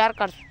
प्यार कर।